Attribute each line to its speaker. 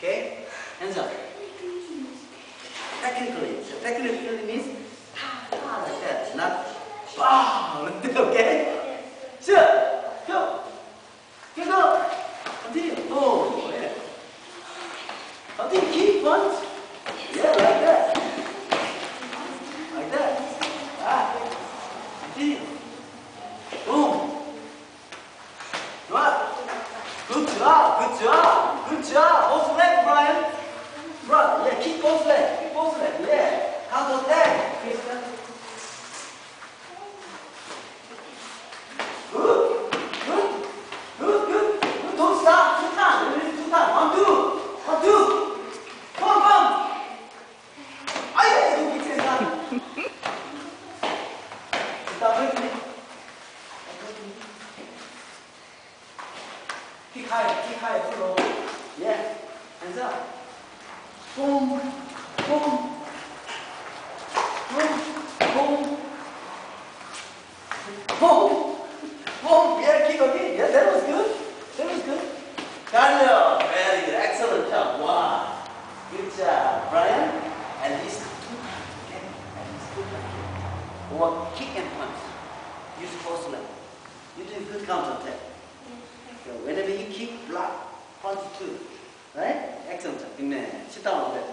Speaker 1: Okay? Hands up. Technically, so technically means ta like that, not bah okay? So, go. Go, go. Continue. Oh, yeah. Continue, keep on. job, good job, good job. Off leg, Brian. Run, yeah, keep off leg, keep off leg, yeah. How about that, Krista? Good, good, good, good. good. Don't stop, two times, really two times. One, two, one, two. Come on, come. Are you guys going to be Stop it. Kick high, kick high, pull low. Yeah, hands up. Boom, boom, boom, boom, boom, boom. Yeah, kick again. Yeah, that was good. That was good. Carlo, very good. Excellent job. Wow. Good job, Brian. At least two times, okay? At least two times. Or kick and punch. Use both legs. You do good counter attack. give blood punch to. Right? Excellent. Good man. Sit down a bit.